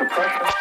suppression.